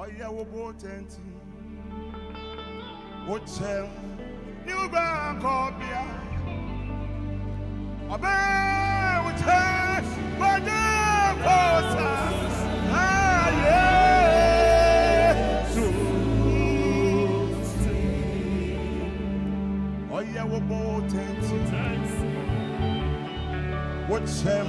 ɔyɛ wo bo tɛnti wo kyɛm ne wo bɛnkɔbea ɔbɛn wo kyɛm wɔde kɔsa ayɛ so ɔyɛ wo bo tɛnti wo kyɛm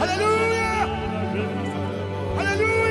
Alléluia Alléluia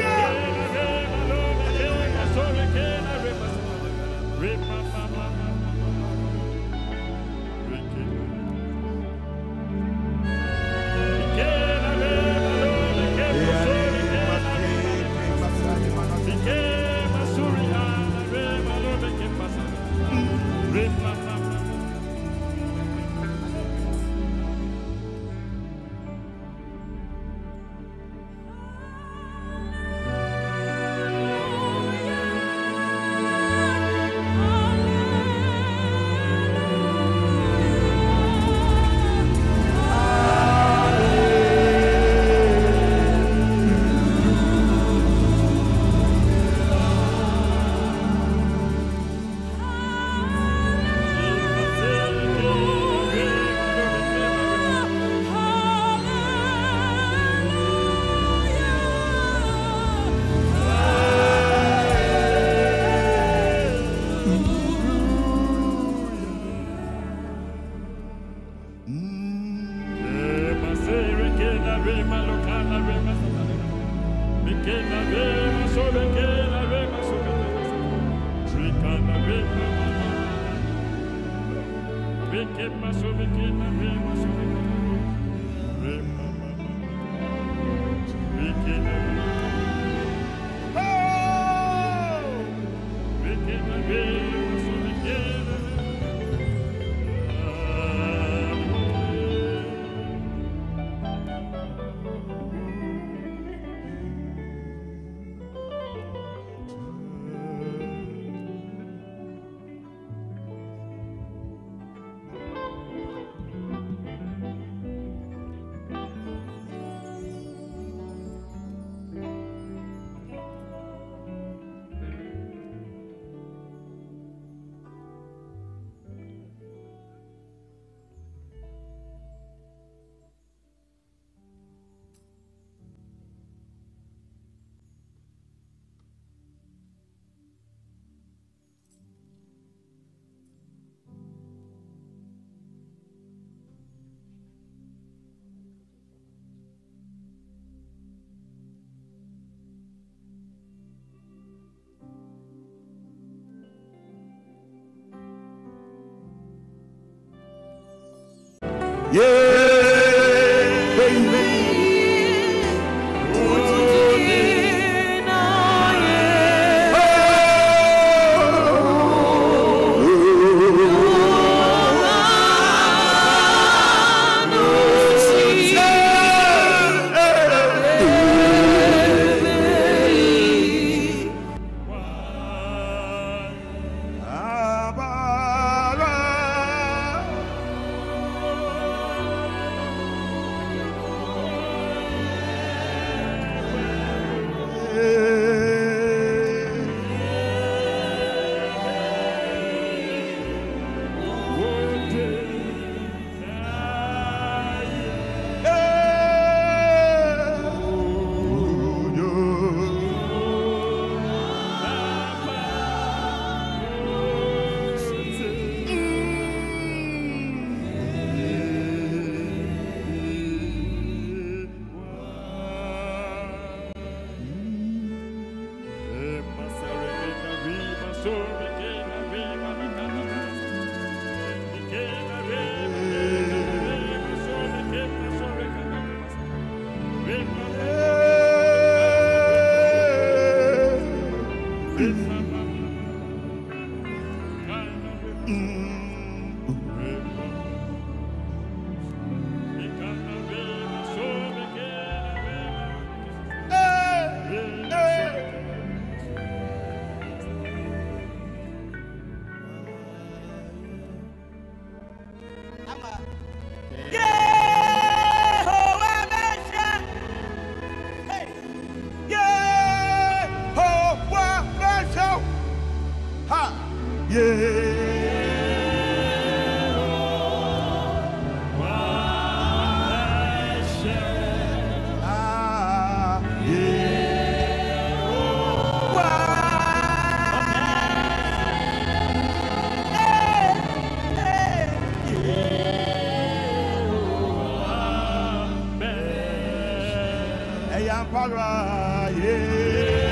que passou, que na vemos, que Yeah, ɛyɛ mpagora yee.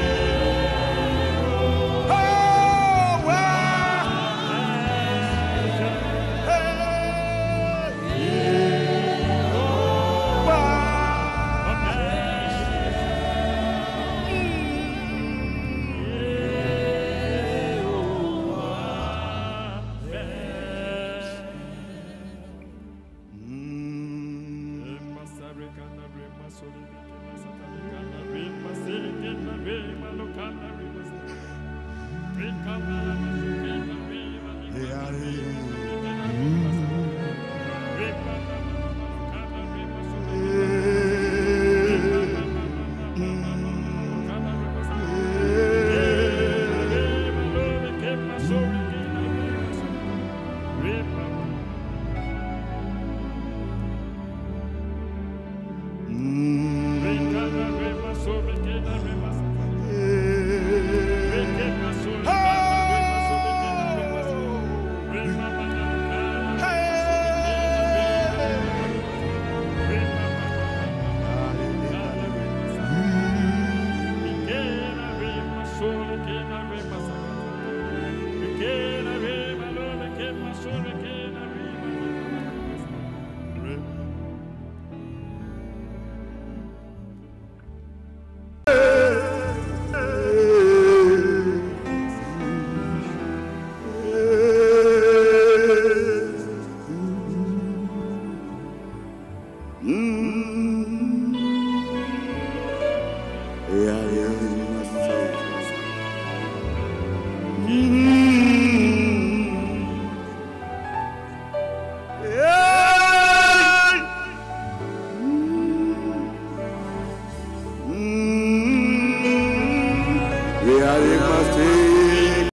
We are in my state.